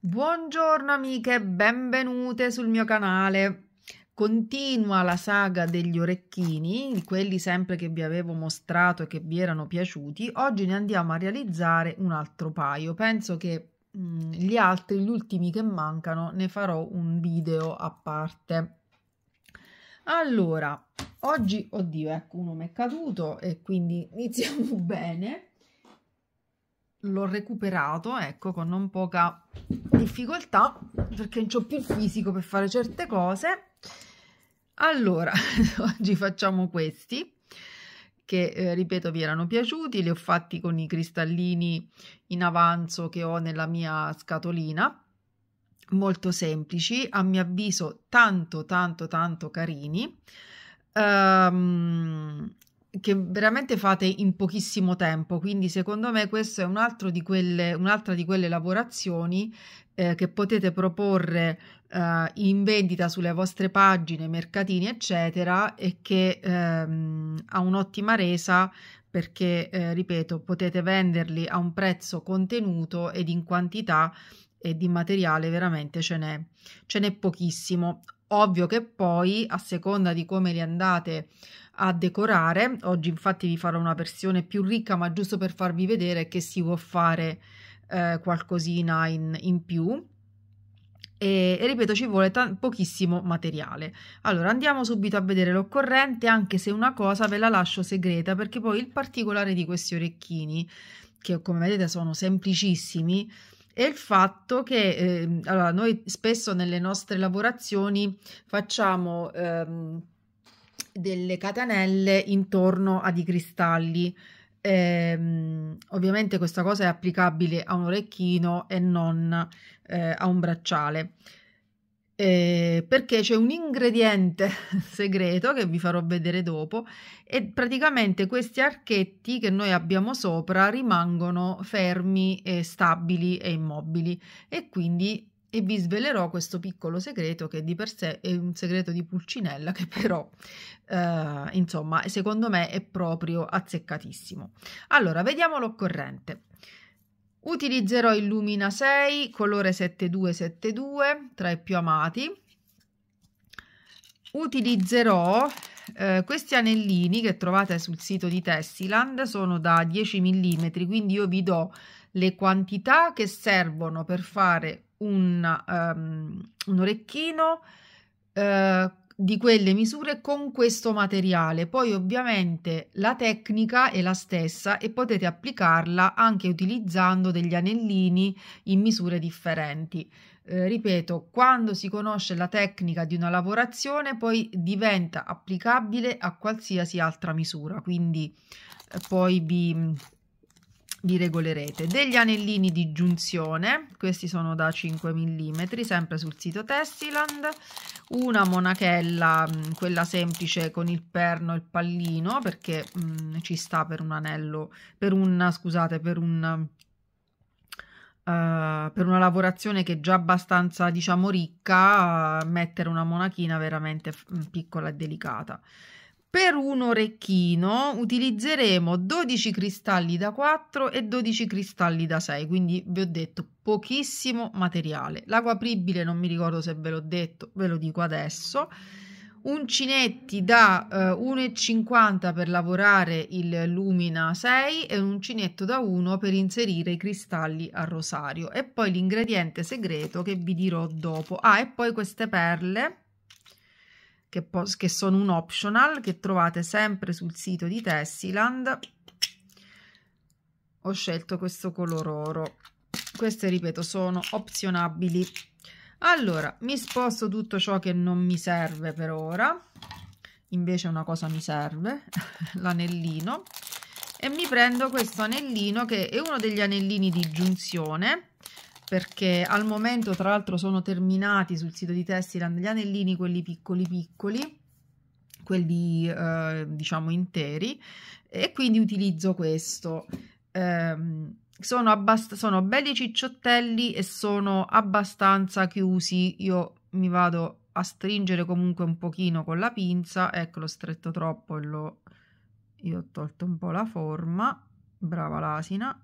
Buongiorno amiche, benvenute sul mio canale. Continua la saga degli orecchini, quelli sempre che vi avevo mostrato e che vi erano piaciuti. Oggi ne andiamo a realizzare un altro paio. Penso che mm, gli altri, gli ultimi che mancano, ne farò un video a parte. Allora, oggi, oddio, ecco, uno mi è caduto e quindi iniziamo bene l'ho recuperato, ecco, con non poca difficoltà, perché non ho più il fisico per fare certe cose. Allora, oggi facciamo questi, che eh, ripeto vi erano piaciuti, li ho fatti con i cristallini in avanzo che ho nella mia scatolina, molto semplici, a mio avviso tanto tanto tanto carini. Um, che veramente fate in pochissimo tempo, quindi secondo me questo è un altro di quelle, un'altra di quelle lavorazioni eh, che potete proporre eh, in vendita sulle vostre pagine, mercatini, eccetera, e che ehm, ha un'ottima resa perché, eh, ripeto, potete venderli a un prezzo contenuto ed in quantità e di materiale veramente ce n'è, ce n'è pochissimo. Ovvio che poi, a seconda di come li andate a decorare, oggi infatti vi farò una versione più ricca, ma giusto per farvi vedere che si può fare eh, qualcosina in, in più. E, e, ripeto ci vuole pochissimo materiale allora andiamo subito a vedere l'occorrente anche se una cosa ve la lascio segreta perché poi il particolare di questi orecchini che come vedete sono semplicissimi è il fatto che eh, allora, noi spesso nelle nostre lavorazioni facciamo ehm, delle catenelle intorno a dei cristalli. Ehm, ovviamente questa cosa è applicabile a un orecchino e non eh, a un bracciale. Eh, perché c'è un ingrediente segreto che vi farò vedere dopo e praticamente questi archetti che noi abbiamo sopra rimangono fermi e stabili e immobili. E quindi e vi svelerò questo piccolo segreto che di per sé è un segreto di Pulcinella che però eh, insomma secondo me è proprio azzeccatissimo. Allora vediamo l'occorrente Utilizzerò il Lumina 6 colore 7272 tra i più amati. Utilizzerò eh, questi anellini che trovate sul sito di Tessiland, sono da 10 mm, quindi io vi do le quantità che servono per fare un, um, un orecchino uh, di quelle misure con questo materiale. Poi ovviamente la tecnica è la stessa e potete applicarla anche utilizzando degli anellini in misure differenti. Eh, ripeto, quando si conosce la tecnica di una lavorazione poi diventa applicabile a qualsiasi altra misura, quindi eh, poi vi vi regolerete. Degli anellini di giunzione questi sono da 5 mm sempre sul sito Testiland. Una monachella mm, quella semplice con il perno e il pallino perché mh, mm, ci sta per un anello per un scusate per un Uh, per una lavorazione che è già abbastanza diciamo ricca uh, mettere una monachina veramente mm, piccola e delicata per un orecchino utilizzeremo 12 cristalli da 4 e 12 cristalli da 6, quindi vi ho detto pochissimo materiale. L'acqua apribile non mi ricordo se ve l'ho detto, ve lo dico adesso. Uncinetti da eh, 1,50 per lavorare il Lumina 6 e un uncinetto da 1 per inserire i cristalli a rosario. E poi l'ingrediente segreto che vi dirò dopo. Ah, e poi queste perle che, che sono un optional che trovate sempre sul sito di Tessiland. Ho scelto questo color oro. Queste ripeto sono opzionabili. Allora mi sposto tutto ciò che non mi serve per ora. Invece una cosa mi serve l'anellino. E mi prendo questo anellino che è uno degli anellini di giunzione perché al momento tra l'altro sono terminati sul sito di Testiland gli anellini quelli piccoli piccoli quelli eh, diciamo interi e quindi utilizzo questo. Eh, sono, sono belli cicciottelli e sono abbastanza chiusi. Io mi vado a stringere comunque un pochino con la pinza ecco l'ho stretto troppo e l'ho io ho tolto un po' la forma. Brava l'asina.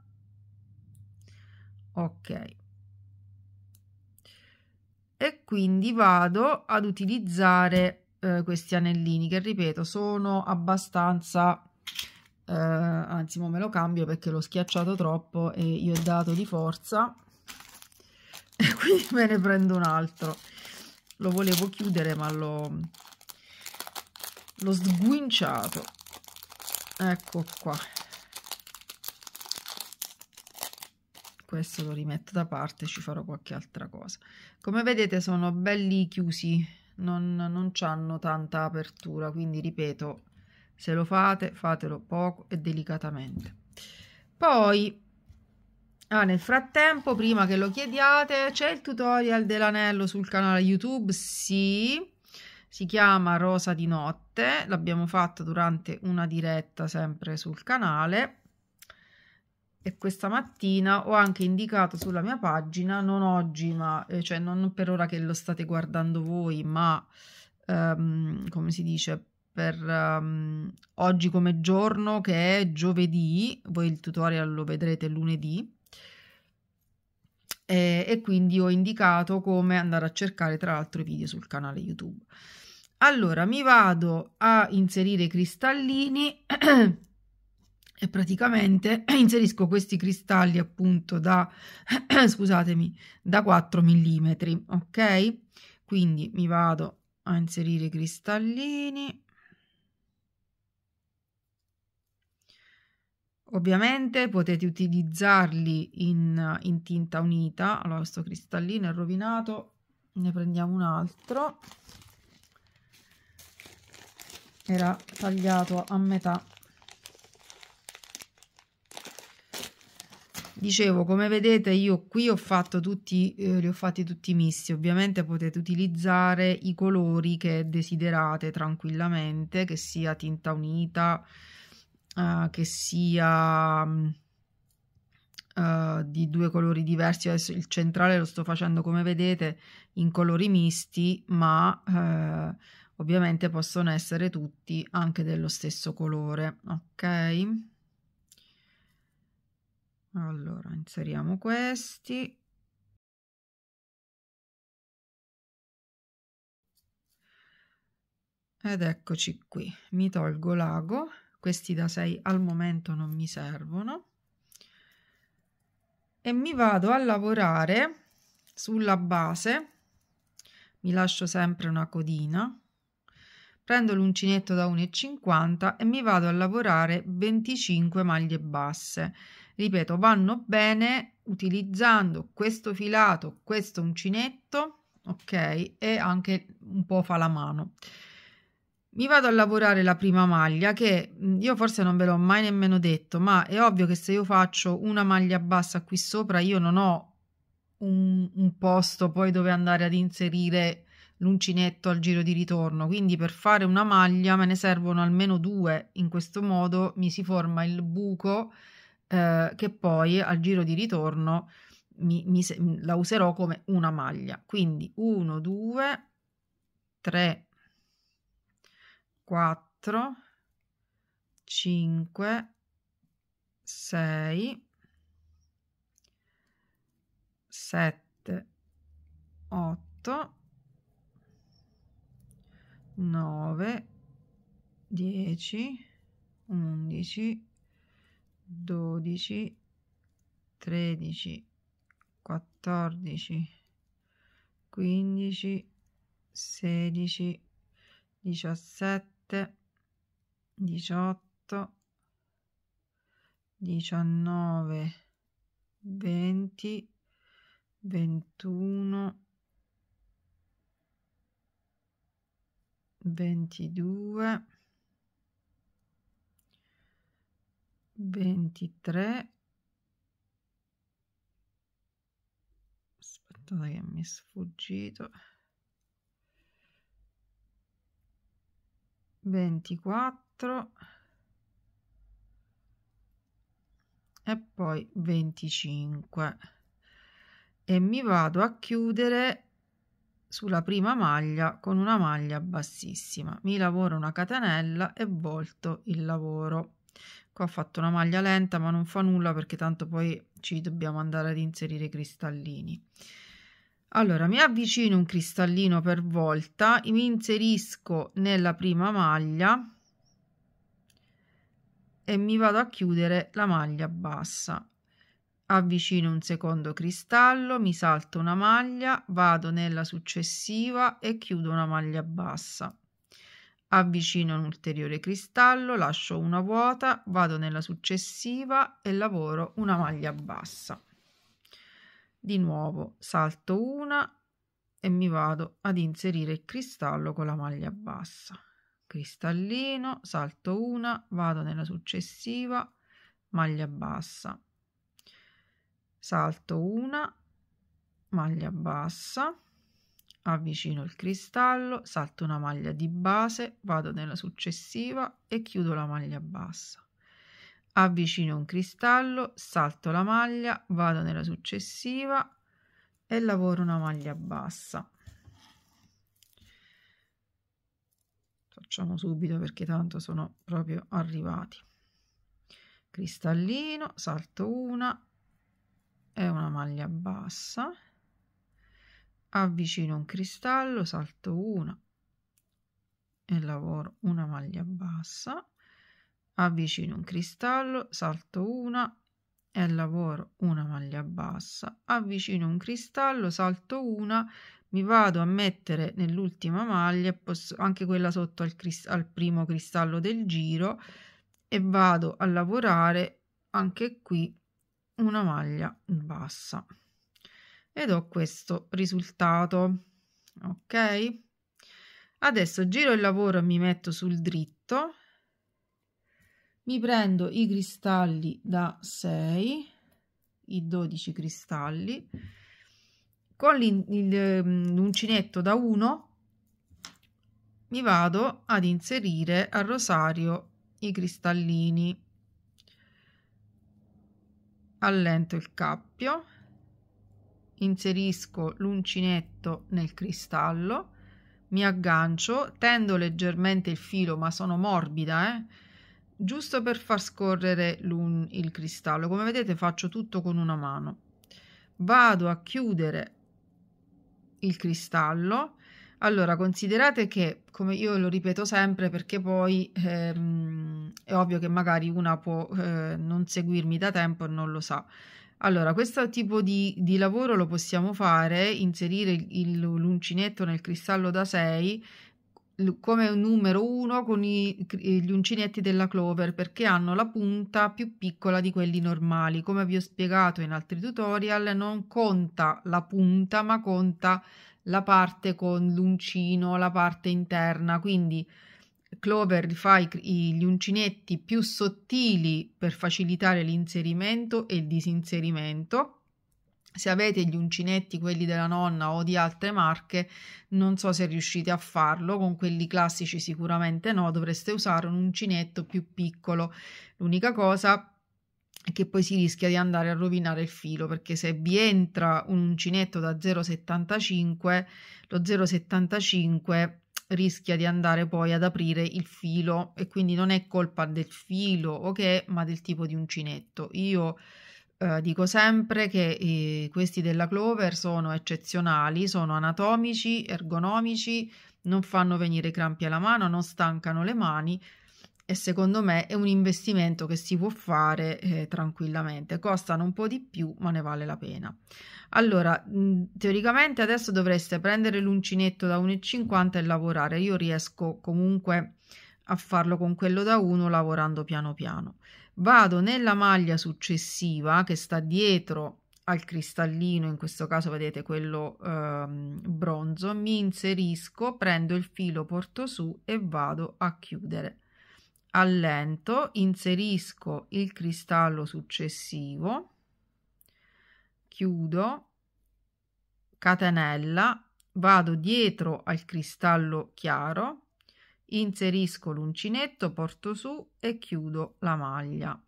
Ok e quindi vado ad utilizzare eh, questi anellini che ripeto sono abbastanza eh, anzi me lo cambio perché l'ho schiacciato troppo e io ho dato di forza. E quindi me ne prendo un altro. Lo volevo chiudere ma l'ho l'ho sguinciato. Ecco qua questo lo rimetto da parte ci farò qualche altra cosa. Come vedete sono belli chiusi non, non hanno tanta apertura quindi ripeto se lo fate fatelo poco e delicatamente. Poi ah, nel frattempo prima che lo chiediate c'è il tutorial dell'anello sul canale youtube sì si chiama rosa di notte l'abbiamo fatto durante una diretta sempre sul canale e questa mattina ho anche indicato sulla mia pagina non oggi ma eh, cioè non per ora che lo state guardando voi ma um, come si dice per um, oggi come giorno che è giovedì, voi il tutorial lo vedrete lunedì e, e quindi ho indicato come andare a cercare tra l'altro i video sul canale YouTube. Allora mi vado a inserire i cristallini e praticamente inserisco questi cristalli appunto da scusatemi da 4 mm ok quindi mi vado a inserire i cristallini Ovviamente potete utilizzarli in, in tinta unita. Allora, questo cristallino è rovinato, ne prendiamo un altro. Era tagliato a metà. Dicevo, come vedete, io qui ho fatto tutti, eh, li ho fatti tutti misti. Ovviamente potete utilizzare i colori che desiderate tranquillamente, che sia tinta unita, uh, che sia uh, di due colori diversi. Adesso il centrale lo sto facendo come vedete in colori misti, ma uh, ovviamente possono essere tutti anche dello stesso colore. Ok. Allora inseriamo questi. Ed eccoci qui, mi tolgo l'ago. Questi da 6 al momento non mi servono. E mi vado a lavorare sulla base. Mi lascio sempre una codina. Prendo l'uncinetto da 1,50 e mi vado a lavorare 25 maglie basse ripeto vanno bene utilizzando questo filato questo uncinetto ok e anche un po' fa la mano. Mi vado a lavorare la prima maglia che io forse non ve l'ho mai nemmeno detto, ma è ovvio che se io faccio una maglia bassa qui sopra io non ho un, un posto poi dove andare ad inserire l'uncinetto al giro di ritorno, quindi per fare una maglia me ne servono almeno due, in questo modo mi si forma il buco eh, che poi al giro di ritorno mi, mi, la userò come una maglia, quindi 1, 2, 3, 4 5 6 7 8 9 10 11 12 13 14 15 16 17 diciotto, diciannove, venti, ventuno, ventidue, ventitré. Aspettate che mi è sfuggito. 24 e poi 25 e mi vado a chiudere sulla prima maglia con una maglia bassissima mi lavoro una catenella e volto il lavoro qua ho fatto una maglia lenta ma non fa nulla perché tanto poi ci dobbiamo andare ad inserire i cristallini. Allora mi avvicino un cristallino per volta mi inserisco nella prima maglia e mi vado a chiudere la maglia bassa. Avvicino un secondo cristallo mi salto una maglia vado nella successiva e chiudo una maglia bassa avvicino un ulteriore cristallo lascio una vuota vado nella successiva e lavoro una maglia bassa. Di nuovo salto una e mi vado ad inserire il cristallo con la maglia bassa. Cristallino salto una vado nella successiva maglia bassa. Salto una maglia bassa avvicino il cristallo salto una maglia di base vado nella successiva e chiudo la maglia bassa avvicino un cristallo, salto la maglia, vado nella successiva e lavoro una maglia bassa. Facciamo subito perché tanto sono proprio arrivati. Cristallino, salto una e una maglia bassa. Avvicino un cristallo, salto una e lavoro una maglia bassa avvicino un cristallo salto una e lavoro una maglia bassa avvicino un cristallo salto una mi vado a mettere nell'ultima maglia anche quella sotto al, al primo cristallo del giro e vado a lavorare anche qui una maglia bassa ed ho questo risultato. Ok. Adesso giro il lavoro e mi metto sul dritto. Mi prendo i cristalli da 6 i 12 cristalli con mm, l'uncinetto da 1 mi vado ad inserire al rosario i cristallini. Allento il cappio inserisco l'uncinetto nel cristallo mi aggancio tendo leggermente il filo ma sono morbida eh? giusto per far scorrere il cristallo. Come vedete faccio tutto con una mano. Vado a chiudere il cristallo. Allora considerate che come io lo ripeto sempre perché poi ehm, è ovvio che magari una può eh, non seguirmi da tempo e non lo sa allora questo tipo di, di lavoro lo possiamo fare inserire il, l'uncinetto nel cristallo da 6 come numero uno con i, gli uncinetti della clover perché hanno la punta più piccola di quelli normali. Come vi ho spiegato in altri tutorial non conta la punta ma conta la parte con l'uncino la parte interna. Quindi clover fa i, gli uncinetti più sottili per facilitare l'inserimento e il disinserimento se avete gli uncinetti, quelli della nonna o di altre marche, non so se riuscite a farlo, con quelli classici sicuramente no, dovreste usare un uncinetto più piccolo. L'unica cosa che poi si rischia di andare a rovinare il filo, perché se vi entra un uncinetto da 0,75, lo 0,75 rischia di andare poi ad aprire il filo e quindi non è colpa del filo ok, ma del tipo di uncinetto. Io eh, dico sempre che eh, questi della Clover sono eccezionali, sono anatomici, ergonomici, non fanno venire crampi alla mano, non stancano le mani e secondo me è un investimento che si può fare eh, tranquillamente. Costano un po' di più, ma ne vale la pena. Allora, teoricamente adesso dovreste prendere l'uncinetto da 1,50 e lavorare. Io riesco comunque a farlo con quello da 1 lavorando piano piano vado nella maglia successiva che sta dietro al cristallino, in questo caso vedete quello ehm, bronzo, mi inserisco, prendo il filo, porto su e vado a chiudere. Allento, inserisco il cristallo successivo, chiudo, catenella, vado dietro al cristallo chiaro, inserisco l'uncinetto, porto su e chiudo la maglia.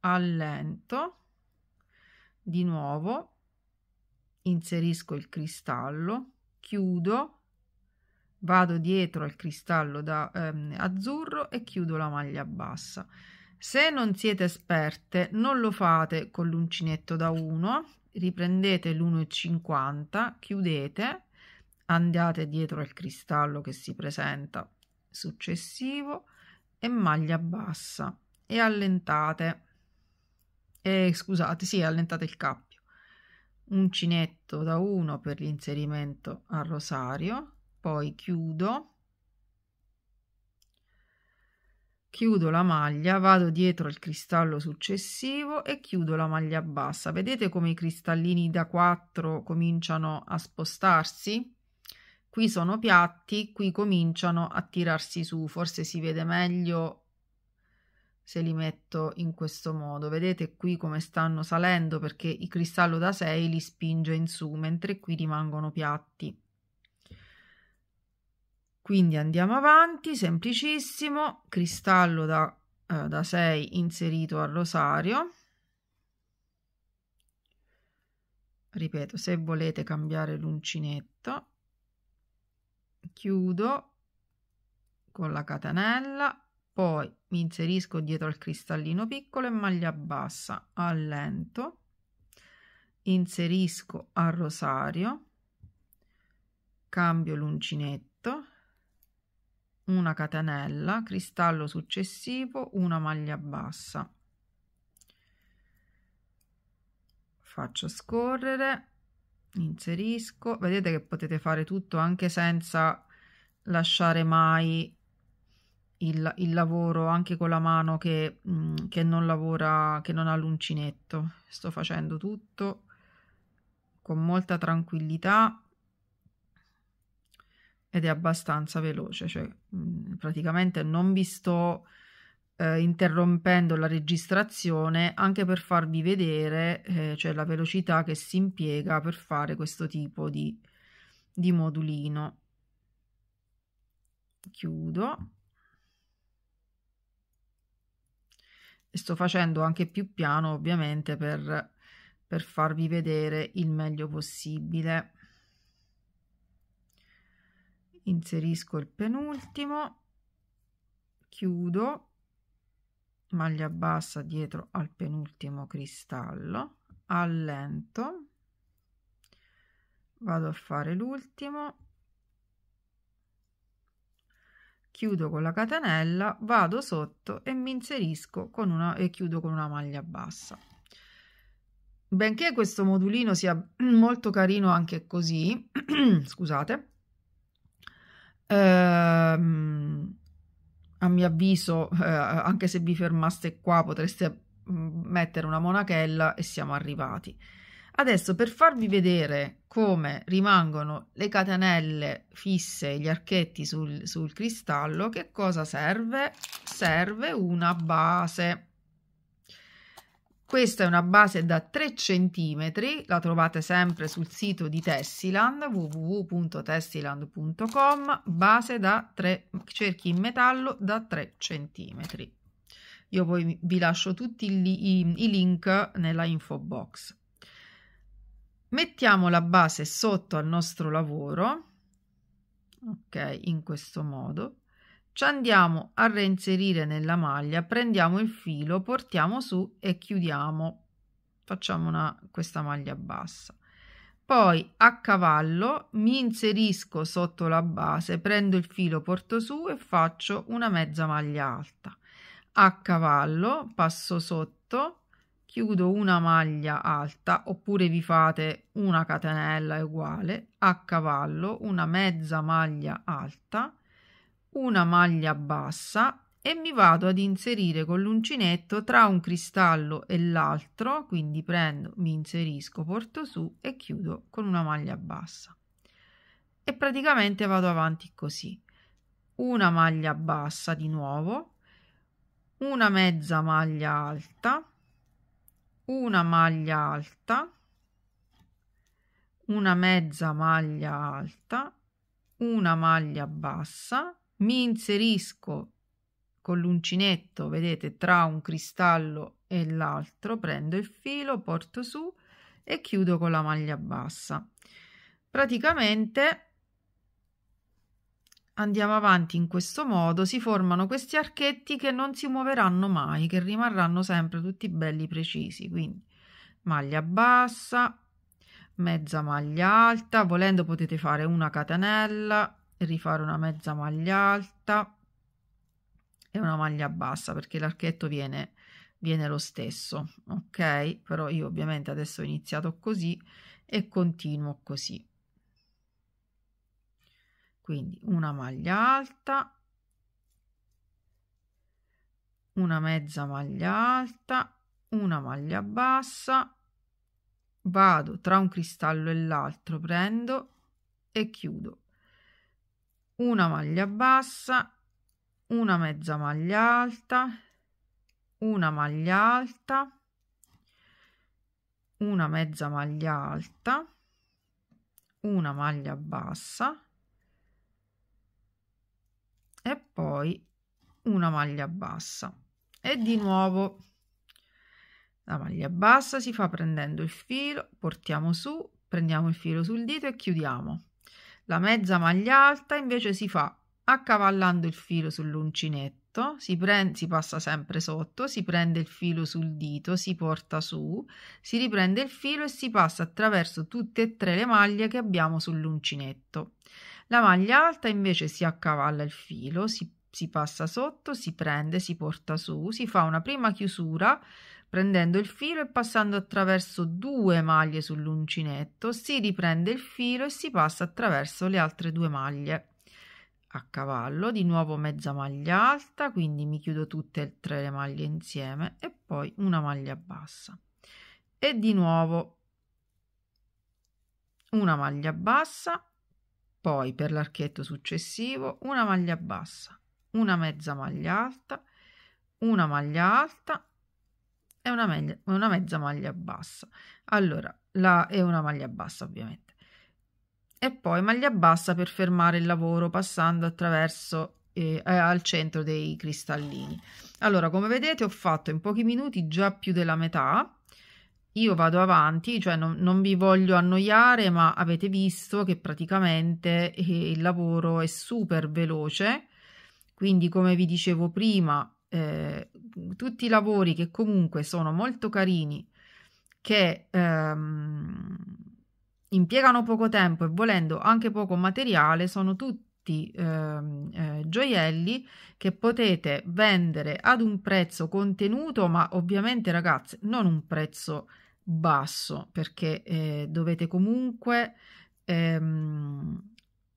Allento, di nuovo, inserisco il cristallo, chiudo, vado dietro al cristallo da ehm, azzurro e chiudo la maglia bassa. Se non siete esperte, non lo fate con l'uncinetto da 1, riprendete l'1,50, chiudete, andate dietro al cristallo che si presenta successivo e maglia bassa e allentate. E scusate, sì, allentate il cappio. Uncinetto da 1 per l'inserimento al rosario, poi chiudo chiudo la maglia, vado dietro il cristallo successivo e chiudo la maglia bassa. Vedete come i cristallini da 4 cominciano a spostarsi? Qui sono piatti, qui cominciano a tirarsi su, forse si vede meglio se li metto in questo modo. Vedete qui come stanno salendo perché il cristallo da 6 li spinge in su, mentre qui rimangono piatti. Quindi andiamo avanti, semplicissimo, cristallo da, eh, da 6 inserito al rosario. Ripeto, se volete cambiare l'uncinetto, chiudo con la catenella, poi mi inserisco dietro al cristallino piccolo e maglia bassa, allento, inserisco al rosario, cambio l'uncinetto, una catenella, cristallo successivo, una maglia bassa. Faccio scorrere, inserisco, vedete che potete fare tutto anche senza lasciare mai il, il lavoro anche con la mano che, mm, che non lavora, che non ha l'uncinetto. Sto facendo tutto con molta tranquillità ed è abbastanza veloce, cioè mh, mm, praticamente non vi sto eh, interrompendo la registrazione anche per farvi vedere eh, cioè la velocità che si impiega per fare questo tipo di, di modulino. Chiudo. E sto facendo anche più piano ovviamente per, per farvi vedere il meglio possibile inserisco il penultimo. Chiudo. Maglia bassa dietro al penultimo cristallo. Allento. Vado a fare l'ultimo. Chiudo con la catenella vado sotto e mi inserisco con una e chiudo con una maglia bassa. Benché questo modulino sia molto carino anche così scusate Ehm, a mio avviso, eh, anche se vi fermaste qua, potreste mm, mettere una monachella e siamo arrivati. Adesso per farvi vedere come rimangono le catenelle fisse, gli archetti sul, sul cristallo, che cosa serve? Serve una base. Questa è una base da 3 cm, la trovate sempre sul sito di Tessiland www.tessiland.com, base da 3 cerchi in metallo da 3 cm. Io poi vi lascio tutti i, i, i link nella info box. Mettiamo la base sotto al nostro lavoro, ok, in questo modo ci andiamo a reinserire nella maglia prendiamo il filo portiamo su e chiudiamo. Facciamo una, questa maglia bassa. Poi a cavallo mi inserisco sotto la base prendo il filo porto su e faccio una mezza maglia alta. A cavallo passo sotto chiudo una maglia alta oppure vi fate una catenella uguale. A cavallo una mezza maglia alta una maglia bassa e mi vado ad inserire con l'uncinetto tra un cristallo e l'altro, quindi prendo, mi inserisco, porto su e chiudo con una maglia bassa. E praticamente vado avanti così. Una maglia bassa di nuovo, una mezza maglia alta, una maglia alta, una mezza maglia alta, una maglia bassa, mi inserisco con l'uncinetto, vedete, tra un cristallo e l'altro, prendo il filo, porto su e chiudo con la maglia bassa. Praticamente andiamo avanti in questo modo, si formano questi archetti che non si muoveranno mai, che rimarranno sempre tutti belli precisi. Quindi maglia bassa, mezza maglia alta, volendo potete fare una catenella rifare una mezza maglia alta e una maglia bassa perché l'archetto viene, viene lo stesso, ok? Però io ovviamente adesso ho iniziato così e continuo così quindi una maglia alta una mezza maglia alta una maglia bassa vado tra un cristallo e l'altro prendo e chiudo una maglia bassa una mezza maglia alta una maglia alta una mezza maglia alta una maglia bassa e poi una maglia bassa. E di nuovo la maglia bassa si fa prendendo il filo portiamo su prendiamo il filo sul dito e chiudiamo la mezza maglia alta invece si fa accavallando il filo sull'uncinetto si, prende, si passa sempre sotto si prende il filo sul dito si porta su si riprende il filo e si passa attraverso tutte e tre le maglie che abbiamo sull'uncinetto. La maglia alta invece si accavalla il filo, si, si passa sotto, si prende, si porta su, si fa una prima chiusura prendendo il filo e passando attraverso due maglie sull'uncinetto, si riprende il filo e si passa attraverso le altre due maglie. A cavallo, di nuovo mezza maglia alta, quindi mi chiudo tutte e tre le maglie insieme e poi una maglia bassa. E di nuovo una maglia bassa poi per l'archetto successivo una maglia bassa, una mezza maglia alta, una maglia alta e una, meglia, una mezza maglia bassa. Allora, la è una maglia bassa ovviamente. E poi maglia bassa per fermare il lavoro passando attraverso eh, al centro dei cristallini. Allora, come vedete, ho fatto in pochi minuti già più della metà io vado avanti, cioè non, non, vi voglio annoiare, ma avete visto che praticamente eh, il lavoro è super veloce, quindi come vi dicevo prima, eh, tutti i lavori che comunque sono molto carini, che ehm, impiegano poco tempo e volendo anche poco materiale, sono tutti ehm, eh, gioielli che potete vendere ad un prezzo contenuto, ma ovviamente ragazze non un prezzo basso perché eh, dovete comunque, ehm,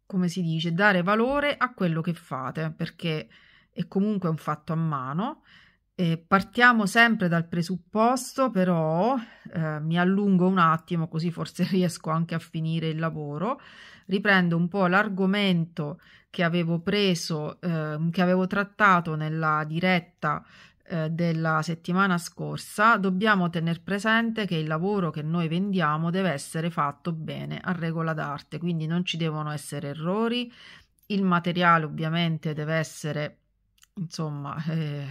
come si dice, dare valore a quello che fate perché è comunque un fatto a mano. Eh, partiamo sempre dal presupposto, però eh, mi allungo un attimo così forse riesco anche a finire il lavoro. Riprendo un po' l'argomento che avevo preso, eh, che avevo trattato nella diretta eh, della settimana scorsa, dobbiamo tenere presente che il lavoro che noi vendiamo deve essere fatto bene a regola d'arte, quindi non ci devono essere errori. Il materiale ovviamente deve essere insomma eh,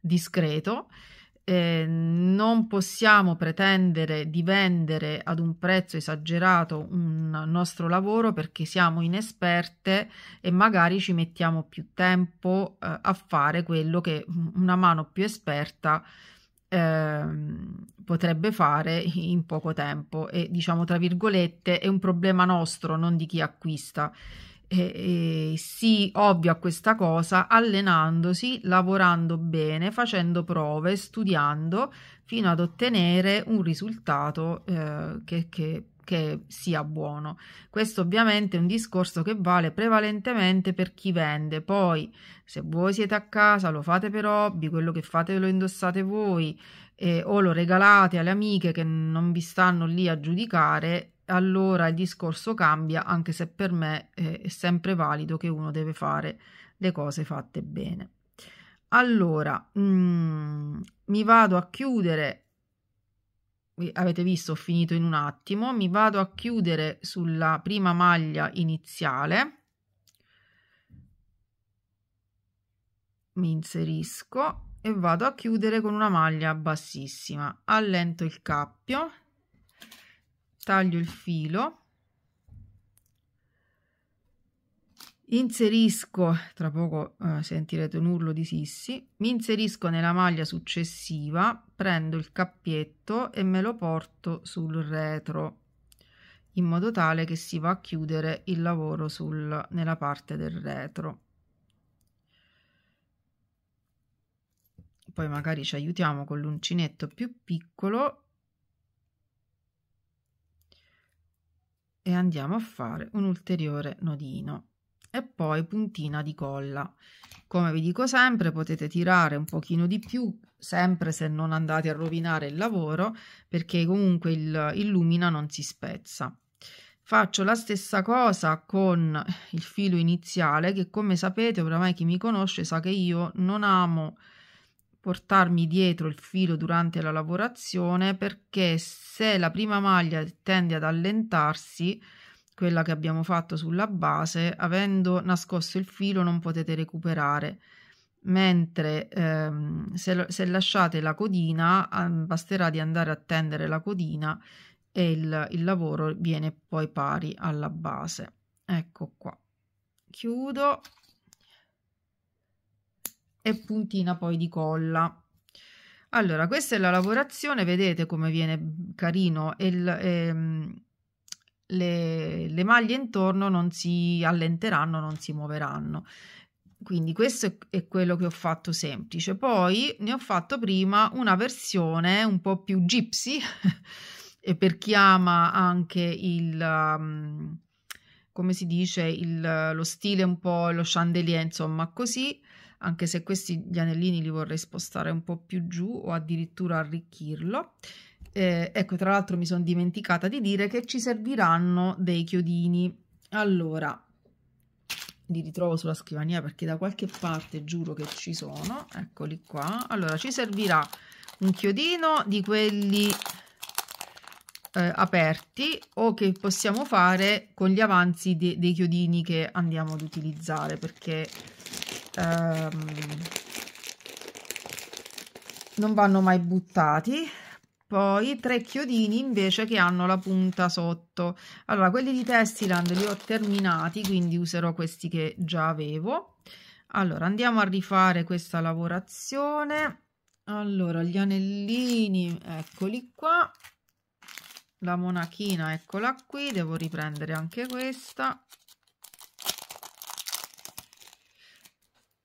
discreto. Eh, non possiamo pretendere di vendere ad un prezzo esagerato un nostro lavoro perché siamo inesperte e magari ci mettiamo più tempo eh, a fare quello che una mano più esperta eh, potrebbe fare in poco tempo. E diciamo tra virgolette è un problema nostro non di chi acquista e, e si ovvia questa cosa allenandosi, lavorando bene, facendo prove, studiando fino ad ottenere un risultato eh, che, che, che sia buono. Questo ovviamente è un discorso che vale prevalentemente per chi vende. Poi, se voi siete a casa, lo fate per hobby, quello che fate lo indossate voi eh, o lo regalate alle amiche che non vi stanno lì a giudicare, allora il discorso cambia, anche se per me eh, è sempre valido che uno deve fare le cose fatte bene. Allora, mm, mi vado a chiudere, avete visto, ho finito in un attimo, mi vado a chiudere sulla prima maglia iniziale, mi inserisco e vado a chiudere con una maglia bassissima, allento il cappio taglio il filo. Inserisco tra poco eh, sentirete un urlo di sissi. Mi inserisco nella maglia successiva prendo il cappietto e me lo porto sul retro in modo tale che si va a chiudere il lavoro sul, nella parte del retro. Poi magari ci aiutiamo con l'uncinetto più piccolo e andiamo a fare un ulteriore nodino. E poi puntina di colla. Come vi dico sempre potete tirare un pochino di più sempre se non andate a rovinare il lavoro perché comunque il, il lumina non si spezza. Faccio la stessa cosa con il filo iniziale che come sapete oramai chi mi conosce sa che io non amo portarmi dietro il filo durante la lavorazione perché se la prima maglia tende ad allentarsi quella che abbiamo fatto sulla base avendo nascosto il filo non potete recuperare. Mentre ehm, se, se, lasciate la codina basterà di andare a tendere la codina e il, il lavoro viene poi pari alla base. Ecco qua. Chiudo e puntina poi di colla. Allora questa è la lavorazione vedete come viene carino e ehm, le, le maglie intorno non si allenteranno non si muoveranno. Quindi questo è, è quello che ho fatto semplice. Poi ne ho fatto prima una versione un po' più gypsy e per chi ama anche il um, come si dice il, lo stile un po' lo chandelier insomma così anche se questi gli anellini li vorrei spostare un po' più giù o addirittura arricchirlo. Eh, ecco, tra l'altro mi sono dimenticata di dire che ci serviranno dei chiodini. Allora, li ritrovo sulla scrivania perché da qualche parte giuro che ci sono. Eccoli qua. Allora, ci servirà un chiodino di quelli eh, aperti o che possiamo fare con gli avanzi de dei chiodini che andiamo ad utilizzare perché ehm, non vanno mai buttati. Poi tre chiodini invece che hanno la punta sotto. Allora quelli di Testiland li ho terminati quindi userò questi che già avevo. Allora andiamo a rifare questa lavorazione. Allora gli anellini eccoli qua. La monachina eccola qui. Devo riprendere anche questa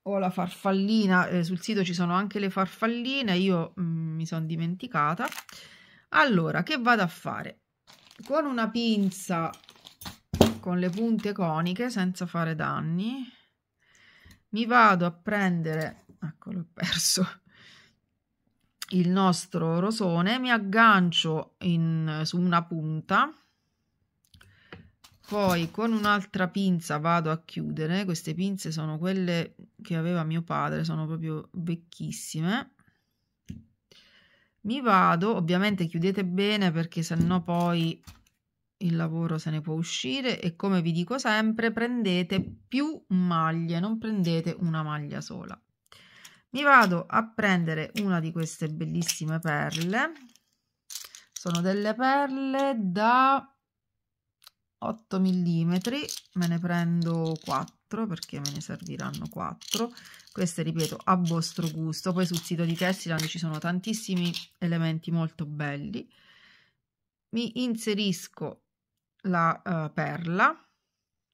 ho la farfallina, eh, sul sito ci sono anche le farfalline, io mm, mi sono dimenticata. Allora, che vado a fare? Con una pinza con le punte coniche, senza fare danni, mi vado a prendere, ecco l'ho perso, il nostro rosone, mi aggancio in, su una punta poi con un'altra pinza vado a chiudere. Queste pinze sono quelle che aveva mio padre sono proprio vecchissime. Mi vado ovviamente chiudete bene perché sennò poi il lavoro se ne può uscire. E come vi dico sempre prendete più maglie non prendete una maglia sola. Mi vado a prendere una di queste bellissime perle. Sono delle perle da 8 mm me ne prendo 4 perché me ne serviranno 4 queste ripeto a vostro gusto. Poi sul sito di Tessiland ci sono tantissimi elementi molto belli. Mi inserisco la uh, perla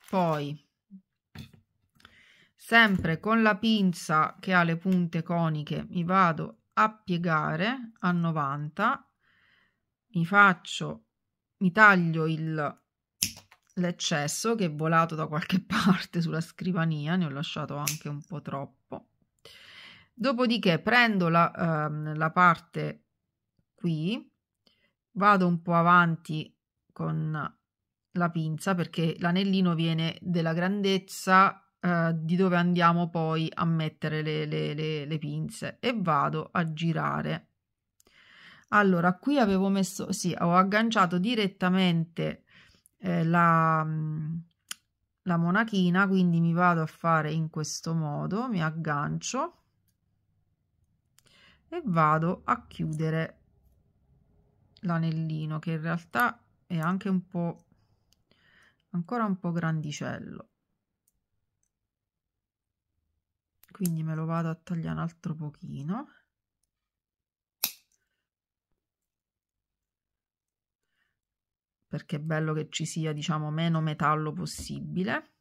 poi sempre con la pinza che ha le punte coniche mi vado a piegare a 90 mi faccio mi taglio il l'eccesso che è volato da qualche parte sulla scrivania, ne ho lasciato anche un po' troppo. Dopodiché prendo la, uh, la parte qui, vado un po' avanti con la pinza perché l'anellino viene della grandezza uh, di dove andiamo poi a mettere le, le, le, le pinze e vado a girare. Allora, qui avevo messo, sì, ho agganciato direttamente eh, la, mm, la monachina, quindi mi vado a fare in questo modo, mi aggancio e vado a chiudere l'anellino che in realtà è anche un po' ancora un po' grandicello. Quindi me lo vado a tagliare un altro pochino perché è bello che ci sia diciamo meno metallo possibile.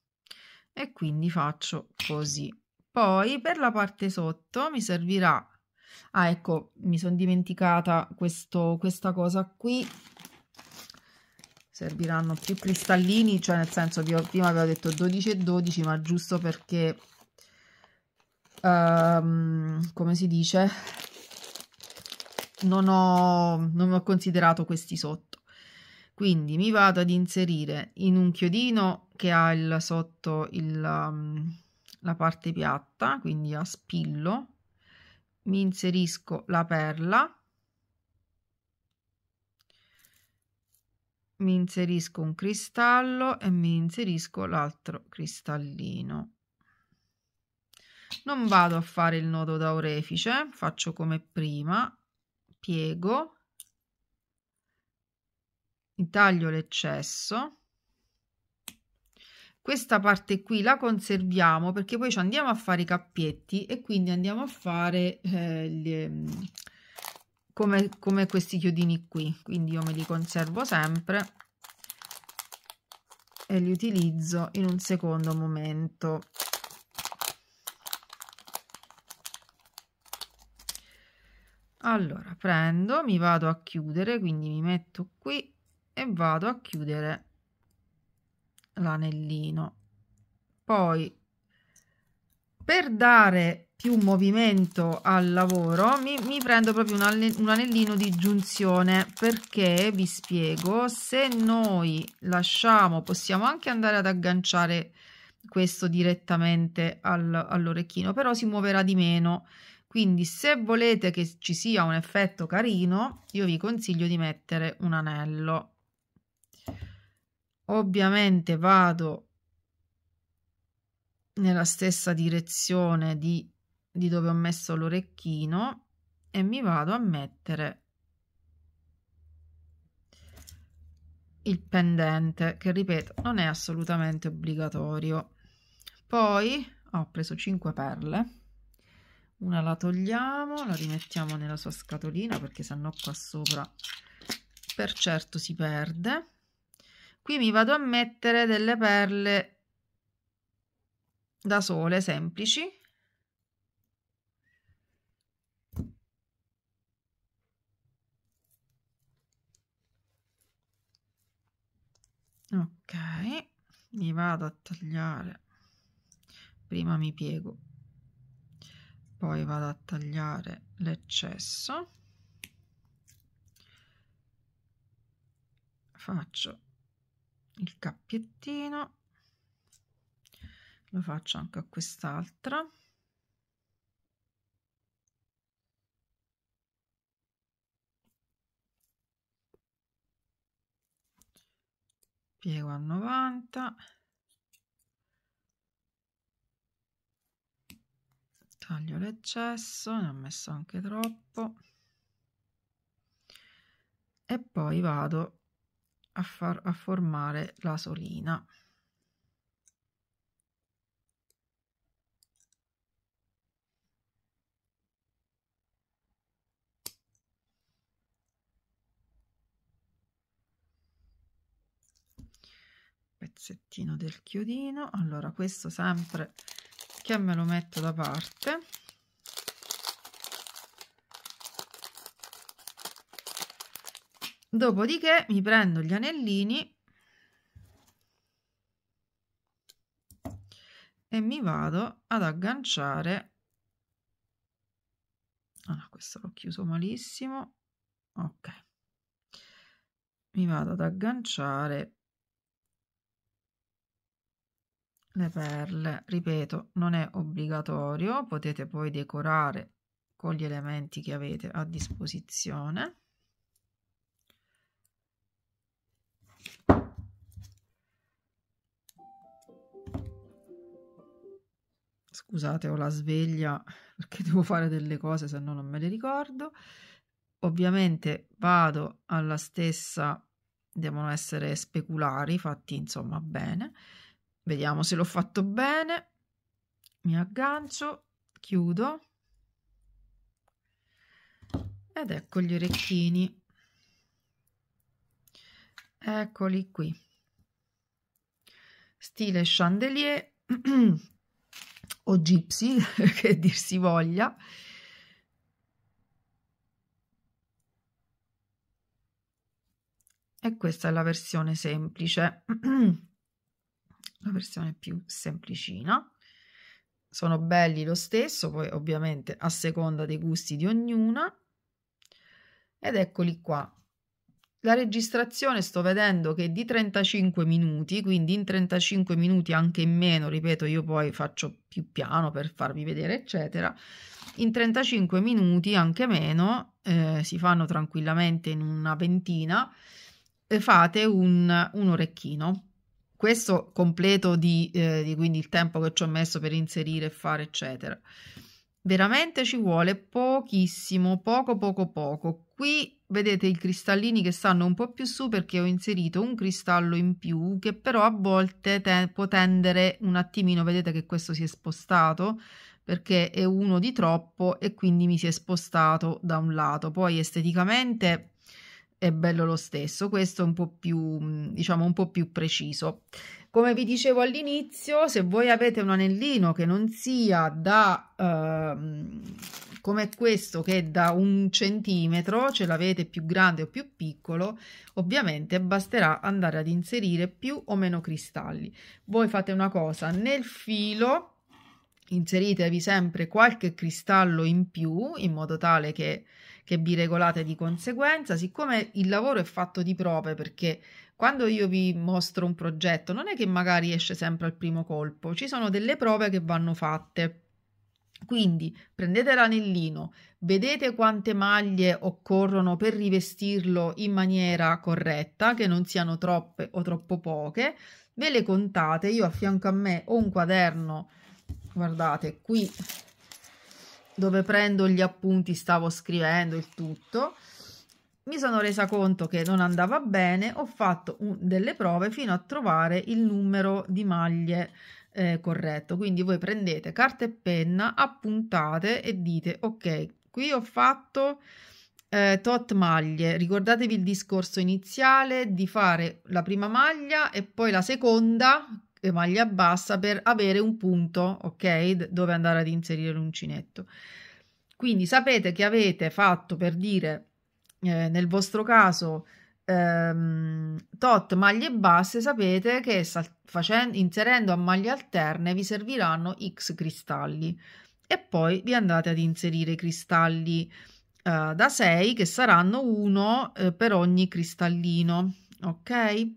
E quindi faccio così. Poi per la parte sotto mi servirà ah ecco mi sono dimenticata questo questa cosa qui. Serviranno più cristallini cioè nel senso vi ho, prima avevo detto 12 e 12 ma giusto perché um, come si dice? Non ho, non ho considerato questi sotto quindi mi vado ad inserire in un chiodino che ha il sotto il, um, la parte piatta quindi a spillo. Mi inserisco la perla. Mi inserisco un cristallo e mi inserisco l'altro cristallino. Non vado a fare il nodo da orefice faccio come prima piego taglio l'eccesso. Questa parte qui la conserviamo perché poi ci andiamo a fare i cappietti e quindi andiamo a fare eh, le, come, come questi chiodini qui. Quindi io me li conservo sempre e li utilizzo in un secondo momento. Allora prendo mi vado a chiudere quindi mi metto qui e vado a chiudere l'anellino. Poi per dare più movimento al lavoro mi, mi prendo proprio un, un anellino di giunzione perché vi spiego se noi lasciamo possiamo anche andare ad agganciare questo direttamente al, all'orecchino però si muoverà di meno. Quindi se volete che ci sia un effetto carino io vi consiglio di mettere un anello ovviamente vado nella stessa direzione di, di dove ho messo l'orecchino e mi vado a mettere il pendente che ripeto non è assolutamente obbligatorio. Poi ho preso 5 perle una la togliamo la rimettiamo nella sua scatolina perché sennò qua sopra per certo si perde qui mi vado a mettere delle perle da sole semplici. Ok mi vado a tagliare. Prima mi piego poi vado a tagliare l'eccesso. Faccio il cappiettino. Lo faccio anche a quest'altra. Piego a 90 taglio l'eccesso ne ho messo anche troppo. E poi vado a, far, a formare la solina. pezzettino del chiodino allora questo sempre che me lo metto da parte dopodiché mi prendo gli anellini e mi vado ad agganciare. Ah, questo l'ho chiuso malissimo. Ok. Mi vado ad agganciare le perle. Ripeto non è obbligatorio potete poi decorare con gli elementi che avete a disposizione Scusate, ho la sveglia perché devo fare delle cose, se no non me le ricordo. Ovviamente vado alla stessa, devono essere speculari, fatti insomma bene. Vediamo se l'ho fatto bene. Mi aggancio chiudo ed ecco gli orecchini eccoli qui stile chandelier o gypsy che dir si voglia. E questa è la versione semplice. La versione più semplicina. Sono belli lo stesso poi ovviamente a seconda dei gusti di ognuna. Ed eccoli qua la registrazione sto vedendo che è di 35 minuti quindi in 35 minuti anche in meno ripeto io poi faccio più piano per farvi vedere eccetera in 35 minuti anche meno eh, si fanno tranquillamente in una ventina fate un, un orecchino. Questo completo di, eh, di, quindi il tempo che ci ho messo per inserire fare, eccetera. Veramente ci vuole pochissimo, poco, poco, poco. Qui vedete i cristallini che stanno un po' più su perché ho inserito un cristallo in più che però a volte te può tendere un attimino, vedete che questo si è spostato perché è uno di troppo e quindi mi si è spostato da un lato. Poi esteticamente è bello lo stesso, questo è un po' più, diciamo, un po' più preciso. Come vi dicevo all'inizio, se voi avete un anellino che non sia da, uh, come questo, che è da un centimetro, ce l'avete più grande o più piccolo, ovviamente basterà andare ad inserire più o meno cristalli. Voi fate una cosa, nel filo inseritevi sempre qualche cristallo in più, in modo tale che che vi regolate di conseguenza, siccome il lavoro è fatto di prove perché quando io vi mostro un progetto non è che magari esce sempre al primo colpo, ci sono delle prove che vanno fatte. Quindi prendete l'anellino, vedete quante maglie occorrono per rivestirlo in maniera corretta, che non siano troppe o troppo poche, ve le contate. Io a fianco a me ho un quaderno, guardate qui dove prendo gli appunti, stavo scrivendo il tutto. Mi sono resa conto che non andava bene, ho fatto un, delle prove fino a trovare il numero di maglie eh, corretto. Quindi voi prendete carta e penna, appuntate e dite ok, qui ho fatto eh, tot maglie. Ricordatevi il discorso iniziale di fare la prima maglia e poi la seconda maglia bassa per avere un punto, ok, dove andare ad inserire l'uncinetto. Quindi sapete che avete fatto per dire eh, nel vostro caso ehm, tot maglie basse, sapete che facendo, inserendo a maglie alterne vi serviranno x cristalli e poi vi andate ad inserire i cristalli eh, da 6 che saranno uno eh, per ogni cristallino, ok?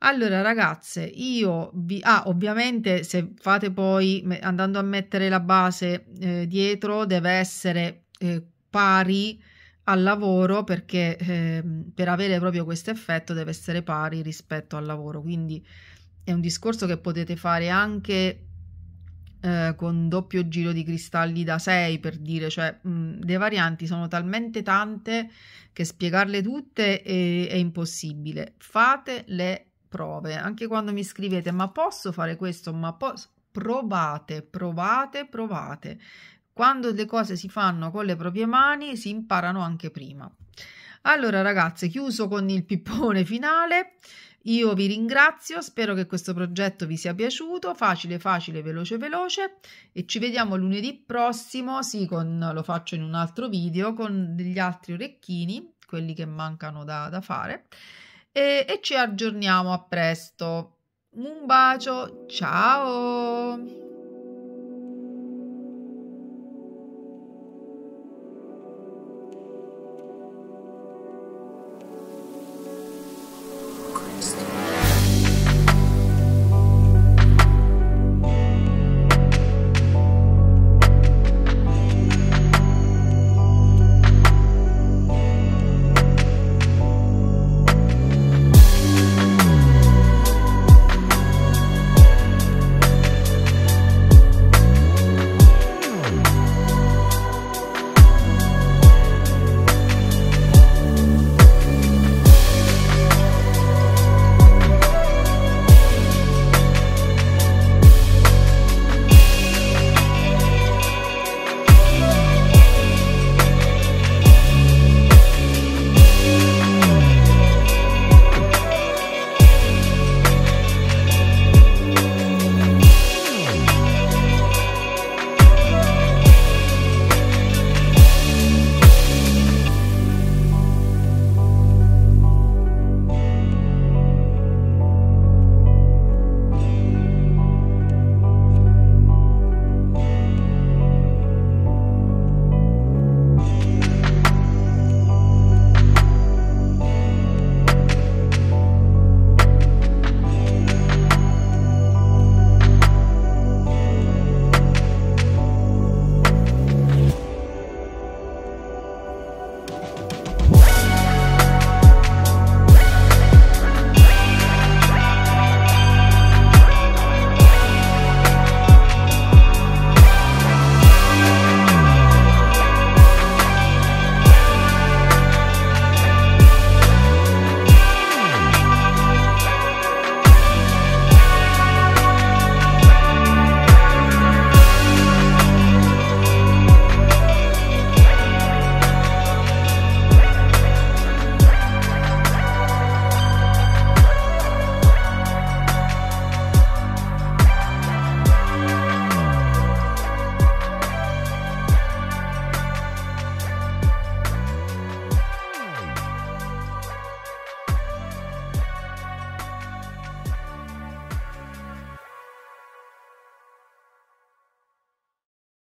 Allora ragazze, io vi... Ah, ovviamente se fate poi, andando a mettere la base eh, dietro, deve essere eh, pari al lavoro perché eh, per avere proprio questo effetto deve essere pari rispetto al lavoro. Quindi è un discorso che potete fare anche eh, con doppio giro di cristalli da 6 per dire, cioè mh, le varianti sono talmente tante che spiegarle tutte è, è impossibile. Fate le prove. Anche quando mi scrivete ma posso fare questo, ma posso... Provate, provate, provate. Quando le cose si fanno con le proprie mani si imparano anche prima. Allora ragazze, chiuso con il pippone finale. Io vi ringrazio, spero che questo progetto vi sia piaciuto, facile, facile, veloce, veloce e ci vediamo lunedì prossimo, sì, con, lo faccio in un altro video, con degli altri orecchini, quelli che mancano da, da fare e, e ci aggiorniamo a presto. Un bacio, ciao!